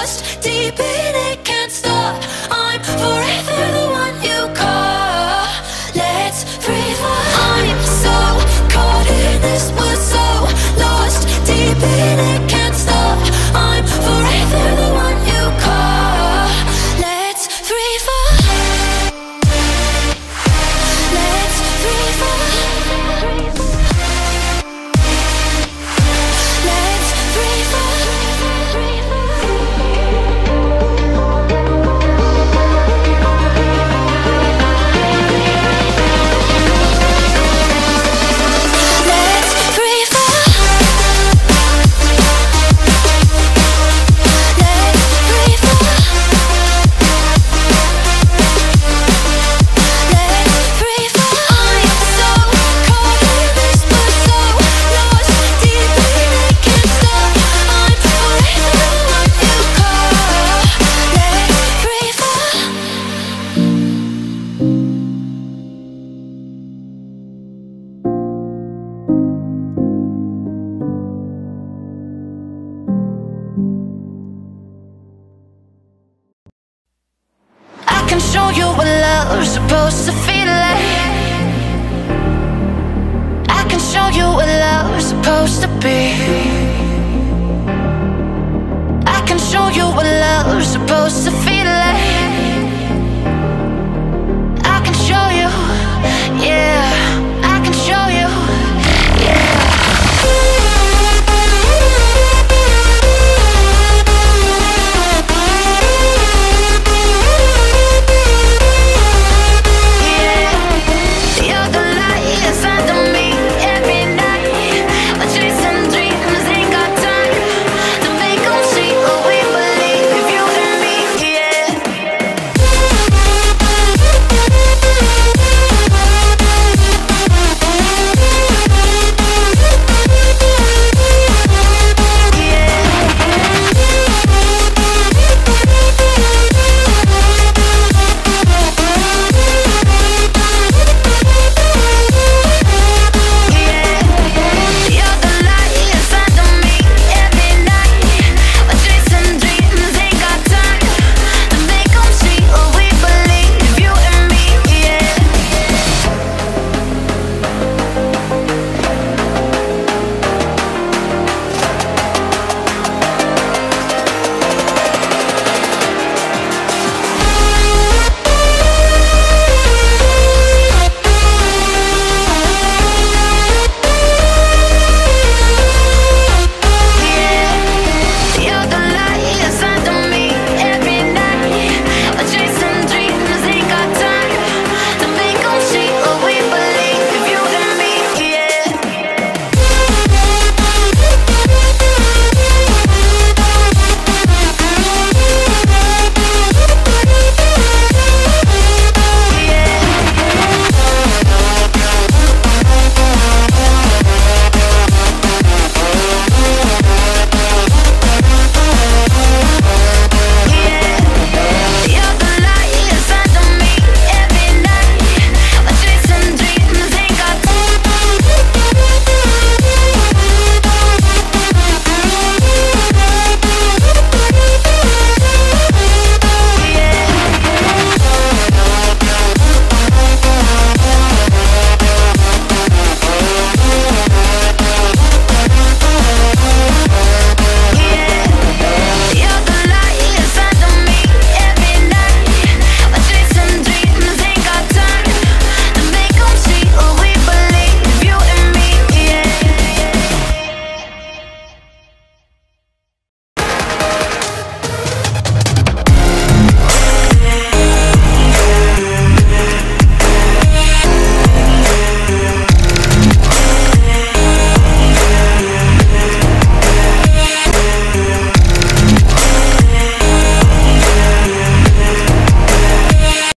lost deep in it. Supposed to feel like. I can show you what love's supposed to be. I can show you what love's supposed to feel